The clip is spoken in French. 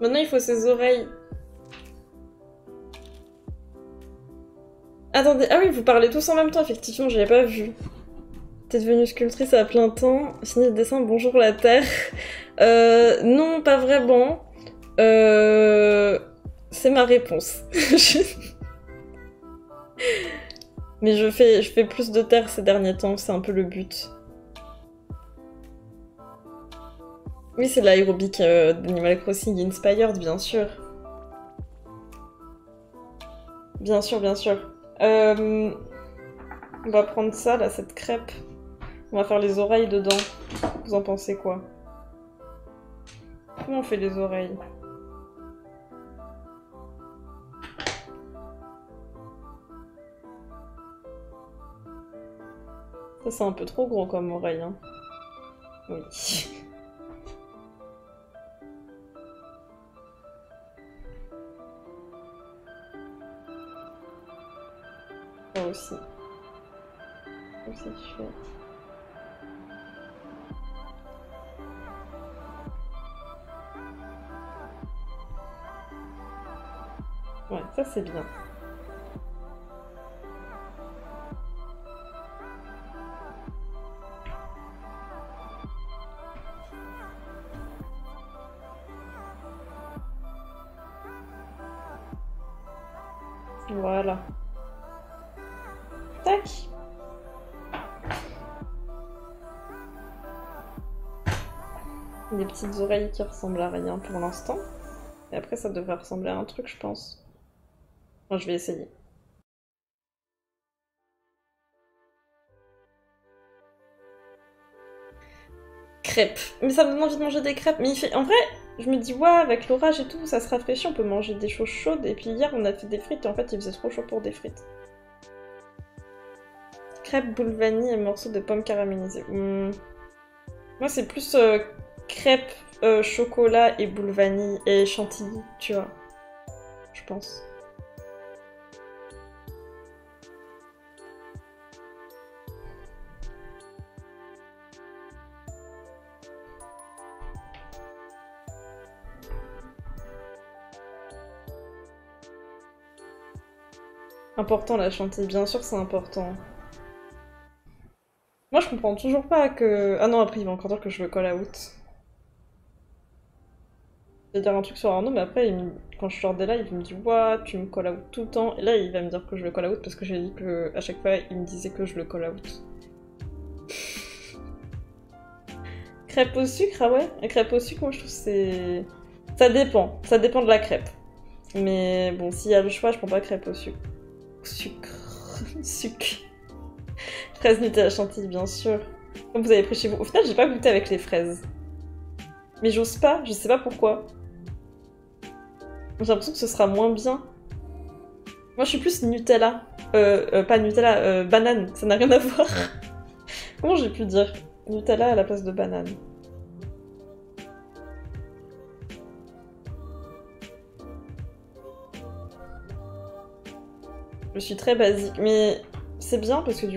Maintenant, il faut ses oreilles. Attendez, ah oui, vous parlez tous en même temps, effectivement, j'avais pas vu. T'es devenue sculptrice à plein temps, fini le dessin, bonjour la Terre. Euh, non, pas vraiment. Euh, c'est ma réponse. Mais je fais, je fais plus de terre ces derniers temps, c'est un peu le but. Oui, c'est l'aérobic euh, d'Animal Crossing Inspired, bien sûr. Bien sûr, bien sûr. Euh, on va prendre ça, là, cette crêpe. On va faire les oreilles dedans. Vous en pensez quoi? Comment on fait les oreilles? Ça, c'est un peu trop gros comme oreille. Hein. Oui. Aussi. C'est chouette. Ouais, ça c'est bien. Voilà. Des petites oreilles qui ressemblent à rien pour l'instant. Et après, ça devrait ressembler à un truc, je pense. Je vais essayer. Crêpes. Mais ça me donne envie de manger des crêpes. Mais il fait... En vrai, je me dis, ouais, avec l'orage et tout, ça se rafraîchit, on peut manger des choses chaudes. Et puis hier, on a fait des frites et en fait, il faisait trop chaud pour des frites. Crêpes, boule vanille et morceaux de pommes caramélisées. Hmm. Moi, c'est plus euh, crêpes, euh, chocolat et boule vanille et chantilly, tu vois. Je pense. Important la chantilly, bien sûr c'est important. Moi je comprends toujours pas que... Ah non après il va encore dire que je le call out. Je vais dire un truc sur Arnaud mais après quand je sors des lives il me dit Ouah tu me call out tout le temps et là il va me dire que je le call out parce que j'ai dit que à chaque fois il me disait que je le call out. crêpe au sucre, ah ouais? Crêpe au sucre moi je trouve c'est... Ça dépend, ça dépend de la crêpe. Mais bon s'il y a le choix je prends pas crêpe au sucre. Sucre. Sucre. Fraises Nutella chantilly, bien sûr. Comme vous avez pris chez vous. Au final, j'ai pas goûté avec les fraises. Mais j'ose pas, je sais pas pourquoi. J'ai l'impression que ce sera moins bien. Moi, je suis plus Nutella. Euh, euh pas Nutella, euh, banane. Ça n'a rien à voir. Comment j'ai pu dire Nutella à la place de banane Je suis très basique, mais c'est bien parce que du